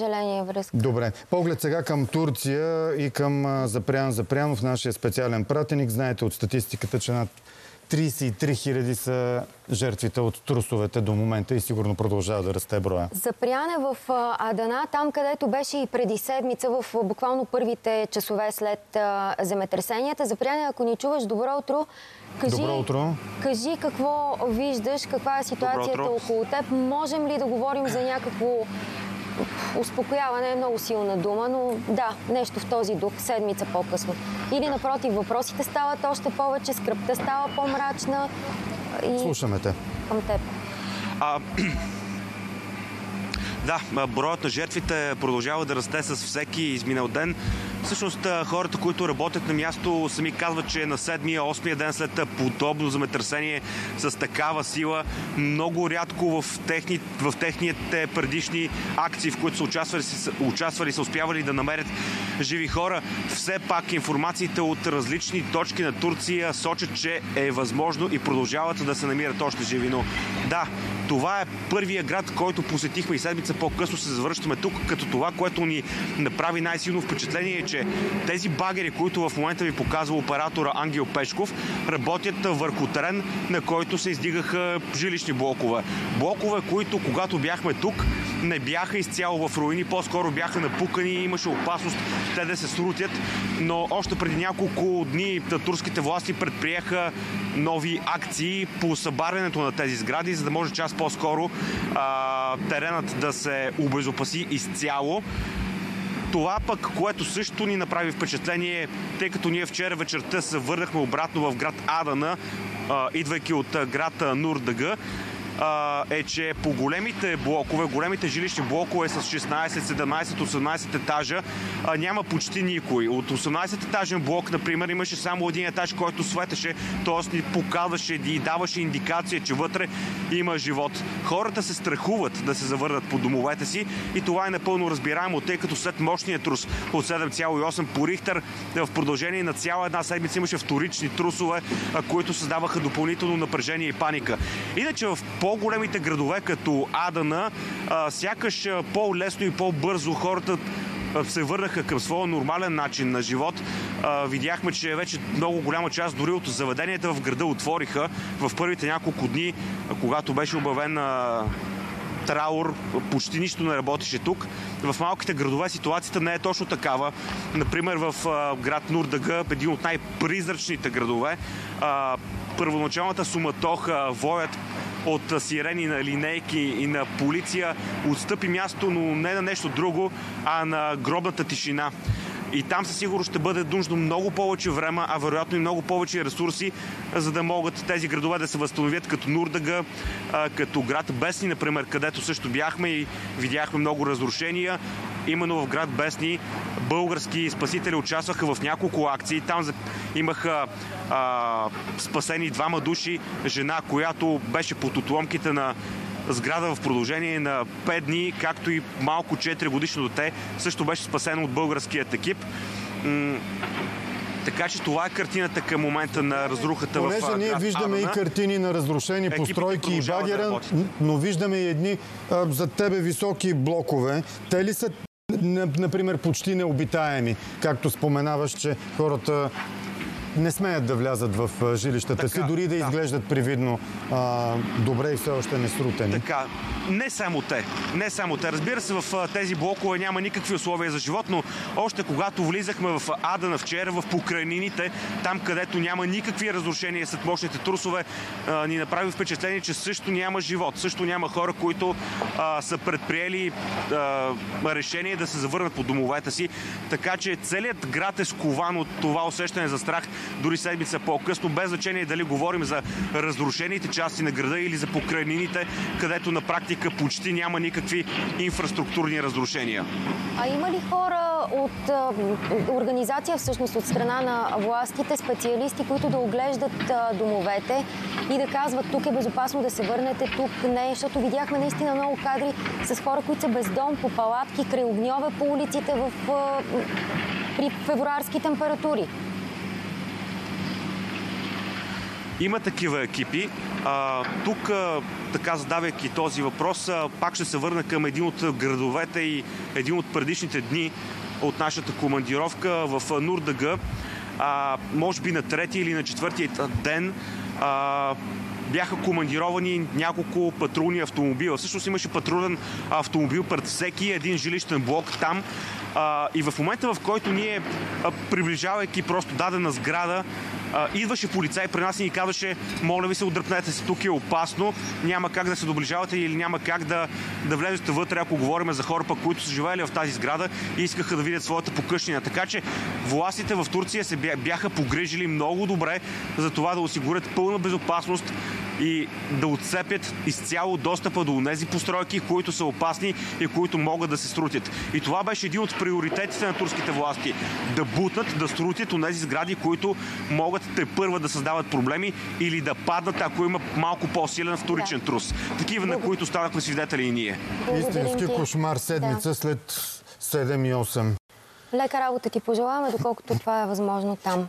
съжаление връзка. Добре. Поглед сега към Турция и към Запрян Запрянов, нашия специален пратеник. Знаете от статистиката, че над 33 хиляди са жертвите от трусовете до момента и сигурно продължава да расте броя. Запрян е в Адана, там където беше и преди седмица, в буквално първите часове след земетресенията. Запряне, ако ни чуваш, добро утро. Кажи, добро утро. Кажи какво виждаш, каква е ситуацията около теб. Можем ли да говорим за някакво успокояване е много силна дума, но да, нещо в този дух, седмица по-късно. Или напротив, въпросите стават още повече, скръпта става по-мрачна. И... Слушаме те. Към теб. А, да, броят на жертвите продължава да расте с всеки изминал ден. Всъщност хората, които работят на място, сами казват, че на седмия, осмия ден след подобно земетресение с такава сила, много рядко в, техни, в техните предишни акции, в които са участвали, участвали, са успявали да намерят живи хора. Все пак информациите от различни точки на Турция сочат, че е възможно и продължават да се намират още живи. Но да, това е първия град, който посетихме и седмица по-късно се завръщаме тук, като това, което ни направи най-силно впечатление е, че тези багери, които в момента ви показва оператора Ангел Пешков, работят върху терен, на който се издигаха жилищни блокове. Блокове, които когато бяхме тук, не бяха изцяло в руини, по-скоро бяха напукани и имаше опасност те да се срутят, но още преди няколко дни турските власти предприеха нови акции по събарянето на тези сгради, за да може час по-скоро теренът да се обезопаси изцяло. Това пък, което също ни направи впечатление, тъй като ние вчера вечерта се върнахме обратно в град Адана, идвайки от град Нурдага, е, че по големите блокове, големите жилищни блокове с 16, 17, 18 етажа няма почти никой. От 18 етажен блок, например, имаше само един етаж, който светеше, т.е. ни показваше и даваше индикация, че вътре има живот. Хората се страхуват да се завърнат по домовете си и това е напълно разбираемо, тъй като след мощния трус от 7,8 по Рихтер в продължение на цяла една седмица имаше вторични трусове, които създаваха допълнително напрежение и паника. Иначе в по по-големите градове, като Адана, сякаш по-лесно и по-бързо хората се върнаха към своя нормален начин на живот. видяхме, че вече много голяма част дори от заведенията в града отвориха в първите няколко дни, когато беше обявен траур, почти нищо не работеше тук. В малките градове ситуацията не е точно такава. Например, в град Нурдага, един от най-призрачните градове, първоначалната суматоха, воят от сирени на линейки и на полиция отстъпи място, но не на нещо друго, а на гробната тишина. И там със сигурност ще бъде нужно много повече време, а вероятно и много повече ресурси, за да могат тези градове да се възстановят като Нурдага, като град Бесни, например, където също бяхме и видяхме много разрушения. Именно в град Бесни български спасители участваха в няколко акции. Там имаха а, спасени двама души, жена, която беше под отломките на сграда в продължение на 5 дни, както и малко 4 годишно дете, също беше спасено от българският екип. Така че това е картината към момента на разрухата Понеже в ние виждаме Адана. и картини на разрушени постройки и багера, да но виждаме и едни а, за тебе високи блокове. Те ли са например, почти необитаеми, както споменаваш, че хората не смеят да влязат в жилищата така, си, дори да, да изглеждат привидно а, добре и все още не срутени. Така, не само те. Не само те. Разбира се, в тези блокове няма никакви условия за живот, но още когато влизахме в Адана вчера, в покрайнините, там където няма никакви разрушения след мощните трусове, а, ни направи впечатление, че също няма живот. Също няма хора, които а, са предприели а, решение да се завърнат по домовете си. Така че целият град е скован от това усещане за страх дори седмица по-късно, без значение дали говорим за разрушените части на града или за покрайнините, където на практика почти няма никакви инфраструктурни разрушения. А има ли хора от организация, всъщност от страна на властите, специалисти, които да оглеждат домовете и да казват тук е безопасно да се върнете, тук не, защото видяхме наистина много кадри с хора, които са без дом, по палатки, край огньове по улиците в, при февруарски температури. Има такива екипи. А, тук, а, така задавайки този въпрос, а, пак ще се върна към един от градовете и един от предишните дни от нашата командировка в Нурдага. А, може би на третия или на четвъртия ден а, бяха командировани няколко патрулни автомобила. Всъщност имаше патрулен автомобил пред всеки един жилищен блок там. А, и в момента, в който ние, приближавайки просто дадена сграда, а, идваше полицай при нас и ни казваше, моля ви се, отдръпнете се, тук е опасно, няма как да се доближавате или няма как да, да влезете вътре, ако говорим за хора, които са живеели в тази сграда и искаха да видят своята покъщнина. Така че властите в Турция се бяха погрежили много добре за това да осигурят пълна безопасност и да отцепят изцяло достъпа до тези постройки, които са опасни и които могат да се срутят. И това беше един от приоритетите на турските власти. Да бутнат, да срутят тези сгради, които могат те първа да създават проблеми или да паднат, ако има малко по-силен вторичен да. трус. Такива, на които станахме свидетели и ние. Истински кошмар седмица да. след 7 и 8. Лека работа ти пожелаваме, доколкото това е възможно там.